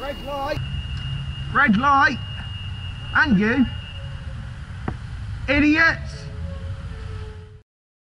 Red light. Red light. And you. Idiots.